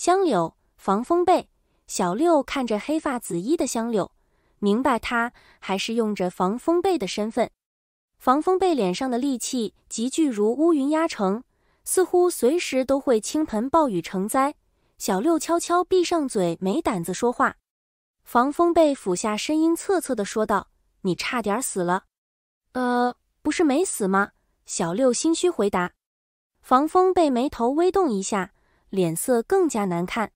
香柳，防风被。小六看着黑发紫衣的香柳，明白他还是用着防风被的身份。防风被脸上的戾气急剧如乌云压城，似乎随时都会倾盆暴雨成灾。小六悄悄闭上嘴，没胆子说话。防风被俯下身，阴恻恻地说道：“你差点死了。”“呃，不是没死吗？”小六心虚回答。防风被眉头微动一下，脸色更加难看。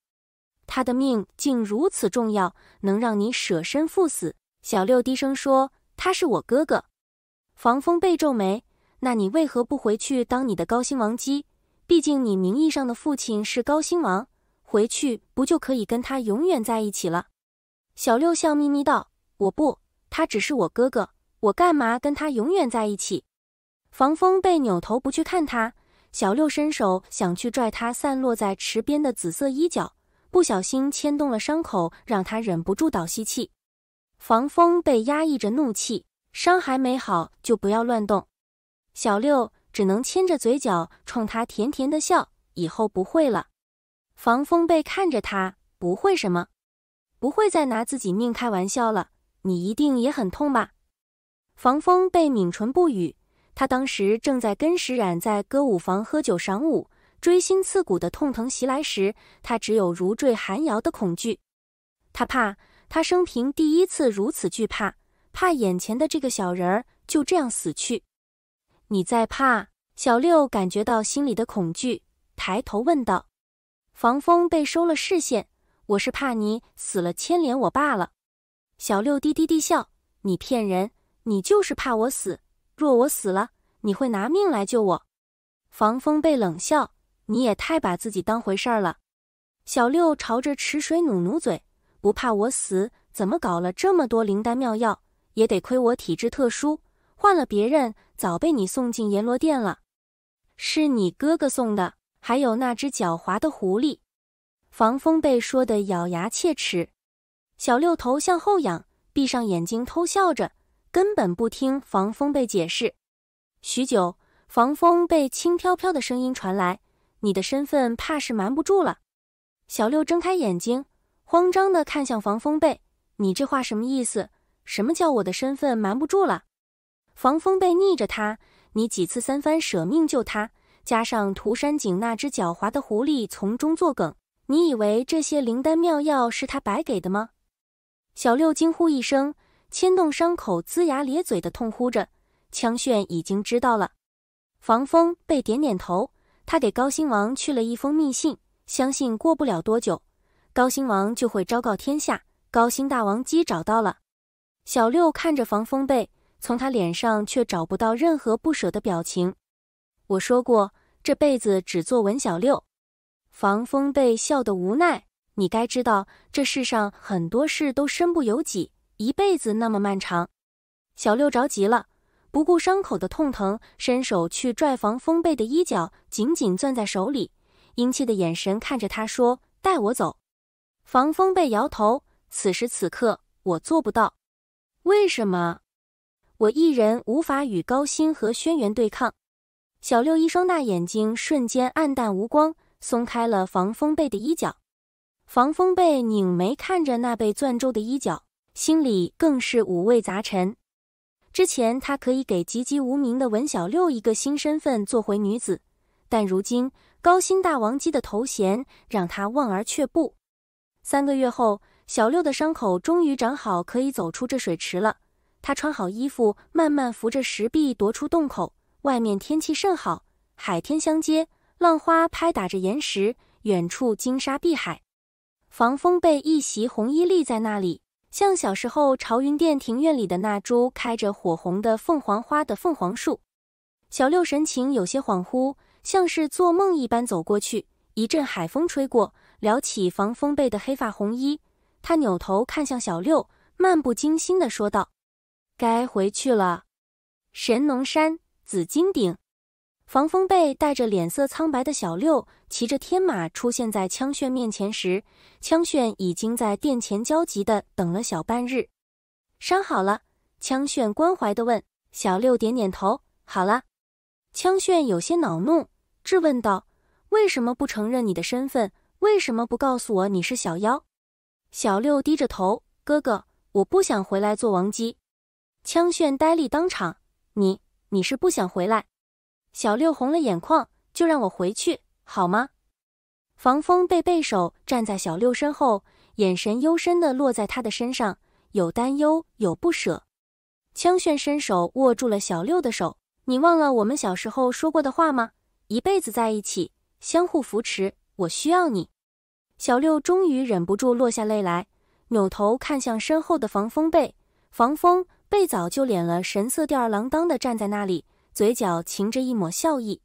他的命竟如此重要，能让你舍身赴死？小六低声说：“他是我哥哥。”防风被皱眉：“那你为何不回去当你的高星王姬？毕竟你名义上的父亲是高星王，回去不就可以跟他永远在一起了？”小六笑眯眯道：“我不，他只是我哥哥，我干嘛跟他永远在一起？”防风被扭头不去看他，小六伸手想去拽他散落在池边的紫色衣角，不小心牵动了伤口，让他忍不住倒吸气。防风被压抑着怒气，伤还没好就不要乱动。小六只能牵着嘴角冲他甜甜的笑，以后不会了。防风被看着他，不会什么。不会再拿自己命开玩笑了，你一定也很痛吧？防风被抿唇不语，他当时正在跟石冉在歌舞房喝酒赏舞，锥心刺骨的痛疼袭来时，他只有如坠寒窑的恐惧。他怕，他生平第一次如此惧怕，怕眼前的这个小人儿就这样死去。你在怕？小六感觉到心里的恐惧，抬头问道。防风被收了视线。我是怕你死了牵连我罢了。小六低低地笑：“你骗人，你就是怕我死。若我死了，你会拿命来救我？”防风被冷笑：“你也太把自己当回事儿了。”小六朝着池水努努嘴：“不怕我死，怎么搞了这么多灵丹妙药？也得亏我体质特殊，换了别人早被你送进阎罗殿了。是你哥哥送的，还有那只狡猾的狐狸。”防风被说的咬牙切齿，小六头向后仰，闭上眼睛偷笑着，根本不听防风被解释。许久，防风被轻飘飘的声音传来：“你的身份怕是瞒不住了。”小六睁开眼睛，慌张地看向防风被：“你这话什么意思？什么叫我的身份瞒不住了？”防风被逆着他：“你几次三番舍命救他，加上涂山璟那只狡猾的狐狸从中作梗。”你以为这些灵丹妙药是他白给的吗？小六惊呼一声，牵动伤口，龇牙咧嘴的痛呼着。枪炫已经知道了。防风被点点头，他给高兴王去了一封密信，相信过不了多久，高兴王就会昭告天下，高兴大王姬找到了。小六看着防风被，从他脸上却找不到任何不舍的表情。我说过，这辈子只做文小六。防风被笑得无奈，你该知道，这世上很多事都身不由己，一辈子那么漫长。小六着急了，不顾伤口的痛疼，伸手去拽防风被的衣角，紧紧攥在手里，阴气的眼神看着他说：“带我走。”防风被摇头，此时此刻我做不到。为什么？我一人无法与高星和轩辕对抗。小六一双大眼睛瞬间暗淡无光。松开了防风被的衣角，防风被拧眉看着那被攥住的衣角，心里更是五味杂陈。之前他可以给籍籍无名的文小六一个新身份，做回女子，但如今高薪大王姬的头衔让他望而却步。三个月后，小六的伤口终于长好，可以走出这水池了。他穿好衣服，慢慢扶着石壁踱出洞口。外面天气甚好，海天相接。浪花拍打着岩石，远处金沙碧海。防风被一袭红衣立在那里，像小时候朝云殿庭院里的那株开着火红的凤凰花的凤凰树。小六神情有些恍惚，像是做梦一般走过去。一阵海风吹过，撩起防风被的黑发红衣。他扭头看向小六，漫不经心地说道：“该回去了。”神农山紫金顶。防风被带着脸色苍白的小六骑着天马出现在枪炫面前时，枪炫已经在殿前焦急地等了小半日。伤好了？枪炫关怀地问。小六点点头，好了。枪炫有些恼怒，质问道：“为什么不承认你的身份？为什么不告诉我你是小妖？”小六低着头：“哥哥，我不想回来做王姬。”枪炫呆立当场：“你，你是不想回来？”小六红了眼眶：“就让我回去好吗？”防风背背手站在小六身后，眼神幽深的落在他的身上，有担忧，有不舍。枪炫伸手握住了小六的手：“你忘了我们小时候说过的话吗？一辈子在一起，相互扶持。我需要你。”小六终于忍不住落下泪来，扭头看向身后的防风背。防风背早就敛了，神色吊儿郎当的站在那里，嘴角噙着一抹笑意：“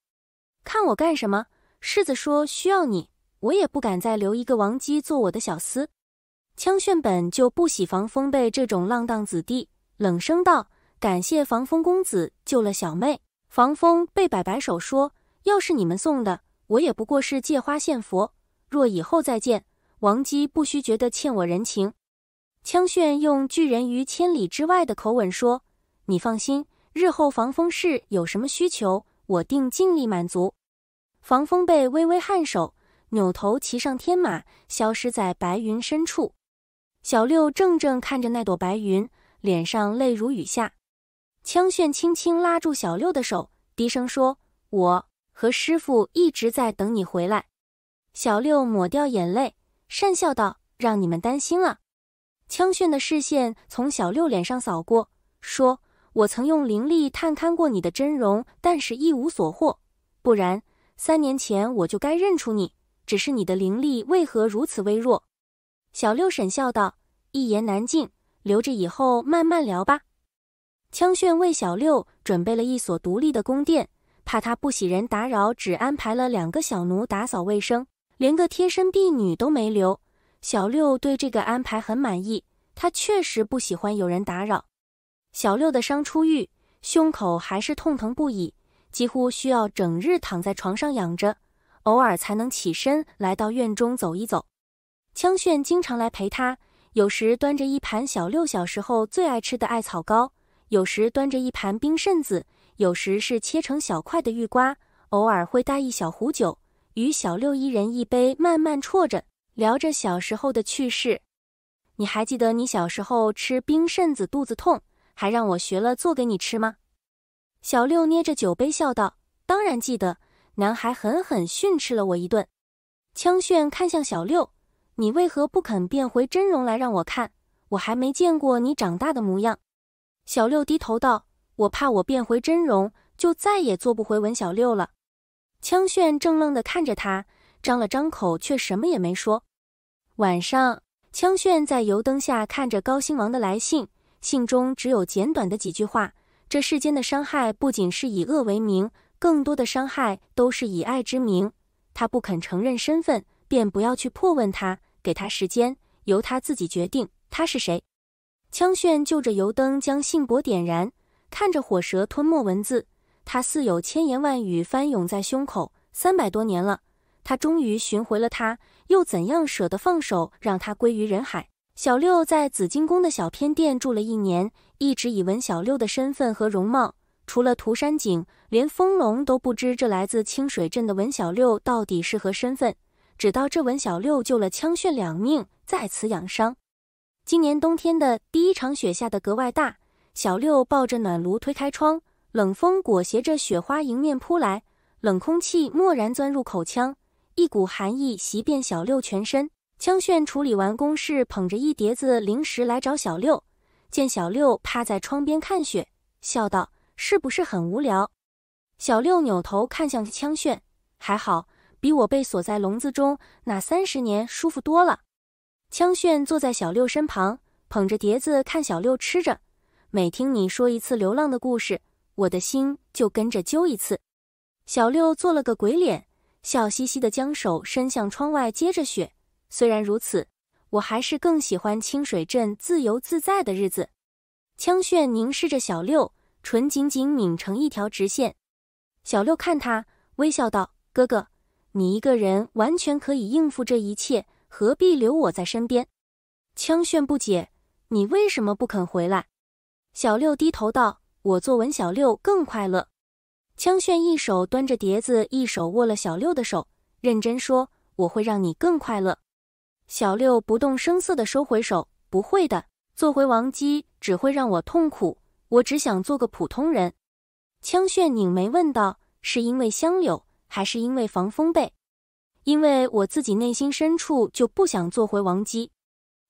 看我干什么？世子说需要你，我也不敢再留一个王姬做我的小厮。”枪炫本就不喜防风背这种浪荡子弟。冷声道：“感谢防风公子救了小妹。”防风被摆摆手说：“要是你们送的，我也不过是借花献佛。若以后再见，王姬不须觉得欠我人情。”枪炫用拒人于千里之外的口吻说：“你放心，日后防风氏有什么需求，我定尽力满足。”防风被微微颔首，扭头骑上天马，消失在白云深处。小六怔怔看着那朵白云。脸上泪如雨下，枪炫轻轻拉住小六的手，低声说：“我和师傅一直在等你回来。”小六抹掉眼泪，讪笑道：“让你们担心了。”枪炫的视线从小六脸上扫过，说：“我曾用灵力探勘过你的真容，但是一无所获。不然，三年前我就该认出你。只是你的灵力为何如此微弱？”小六沈笑道：“一言难尽。”留着以后慢慢聊吧。枪炫为小六准备了一所独立的宫殿，怕他不喜人打扰，只安排了两个小奴打扫卫生，连个贴身婢女都没留。小六对这个安排很满意，他确实不喜欢有人打扰。小六的伤初愈，胸口还是痛疼不已，几乎需要整日躺在床上养着，偶尔才能起身来到院中走一走。枪炫经常来陪他。有时端着一盘小六小时候最爱吃的艾草糕，有时端着一盘冰柿子，有时是切成小块的玉瓜，偶尔会带一小壶酒，与小六一人一杯，慢慢啜着，聊着小时候的趣事。你还记得你小时候吃冰柿子肚子痛，还让我学了做给你吃吗？小六捏着酒杯笑道：“当然记得，男孩狠狠训斥了我一顿。”枪炫看向小六。你为何不肯变回真容来让我看？我还没见过你长大的模样。小六低头道：“我怕我变回真容，就再也做不回文小六了。”枪炫怔愣地看着他，张了张口，却什么也没说。晚上，枪炫在油灯下看着高兴王的来信，信中只有简短的几句话：这世间的伤害不仅是以恶为名，更多的伤害都是以爱之名。他不肯承认身份，便不要去破问他。给他时间，由他自己决定他是谁。枪炫就着油灯将信箔点燃，看着火舌吞没文字，他似有千言万语翻涌在胸口。三百多年了，他终于寻回了他，又怎样舍得放手，让他归于人海？小六在紫金宫的小偏殿住了一年，一直以文小六的身份和容貌，除了涂山璟，连风龙都不知这来自清水镇的文小六到底是何身份。只道这文小六救了枪炫两命，在此养伤。今年冬天的第一场雪下的格外大，小六抱着暖炉推开窗，冷风裹挟着雪花迎面扑来，冷空气蓦然钻入口腔，一股寒意袭遍小六全身。枪炫处理完公事，捧着一碟子零食来找小六，见小六趴在窗边看雪，笑道：“是不是很无聊？”小六扭头看向枪炫，还好。比我被锁在笼子中那三十年舒服多了。枪炫坐在小六身旁，捧着碟子看小六吃着。每听你说一次流浪的故事，我的心就跟着揪一次。小六做了个鬼脸，笑嘻嘻的将手伸向窗外接着雪。虽然如此，我还是更喜欢清水镇自由自在的日子。枪炫凝视着小六，唇紧紧抿成一条直线。小六看他，微笑道：“哥哥。”你一个人完全可以应付这一切，何必留我在身边？枪炫不解，你为什么不肯回来？小六低头道：“我做文小六更快乐。”枪炫一手端着碟子，一手握了小六的手，认真说：“我会让你更快乐。小六不动声色地收回手，不会的，做回王姬只会让我痛苦。我只想做个普通人。枪炫拧眉问道：“是因为香柳，还是因为防风被？”因为我自己内心深处就不想做回王姬。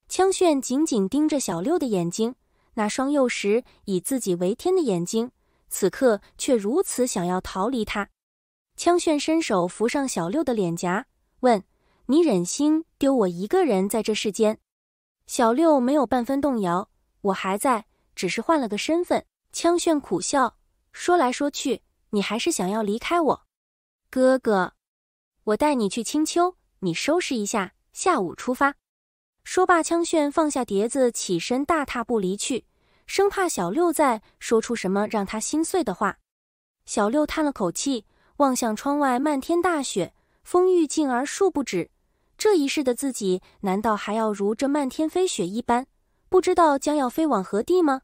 枪炫紧紧盯着小六的眼睛，那双幼时以自己为天的眼睛，此刻却如此想要逃离他。枪炫伸手扶上小六的脸颊，问。你忍心丢我一个人在这世间？小六没有半分动摇。我还在，只是换了个身份。枪炫苦笑，说来说去，你还是想要离开我，哥哥。我带你去青丘，你收拾一下，下午出发。说罢，枪炫放下碟子，起身大踏步离去，生怕小六再说出什么让他心碎的话。小六叹了口气，望向窗外，漫天大雪，风欲静而树不止。这一世的自己，难道还要如这漫天飞雪一般，不知道将要飞往何地吗？